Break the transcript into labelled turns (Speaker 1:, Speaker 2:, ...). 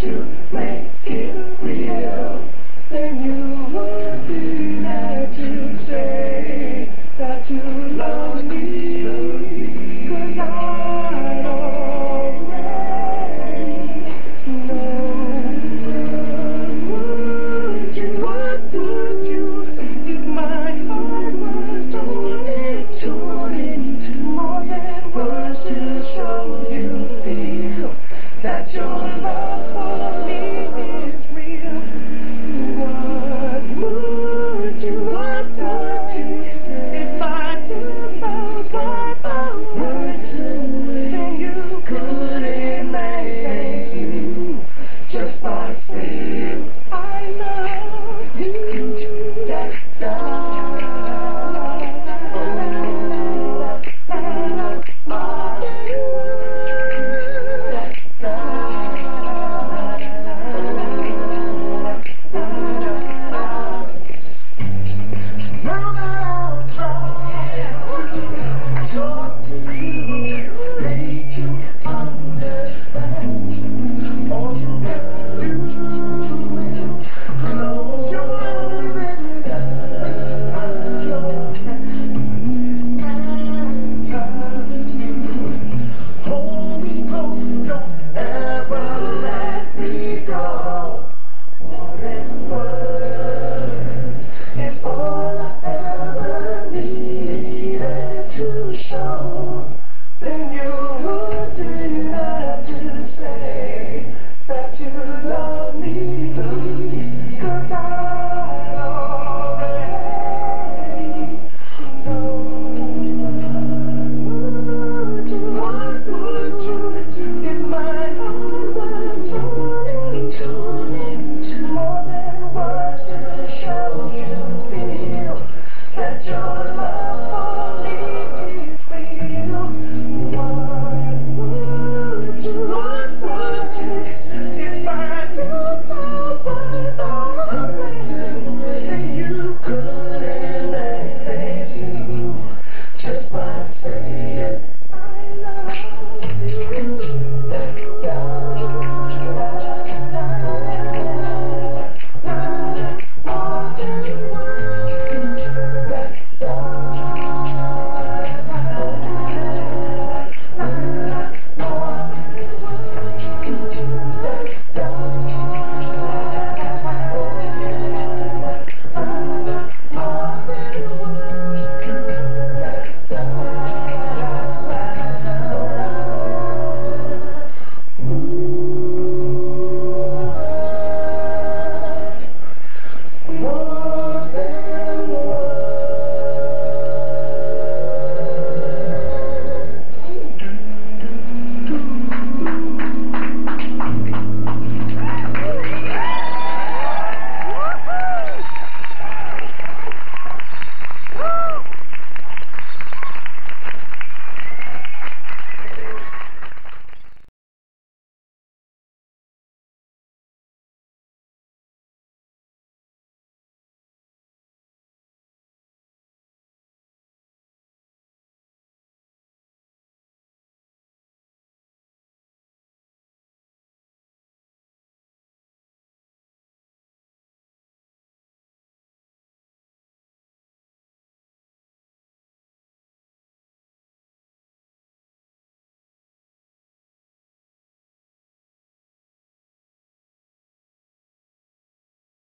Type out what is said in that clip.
Speaker 1: to, make it real, then you would show. Sing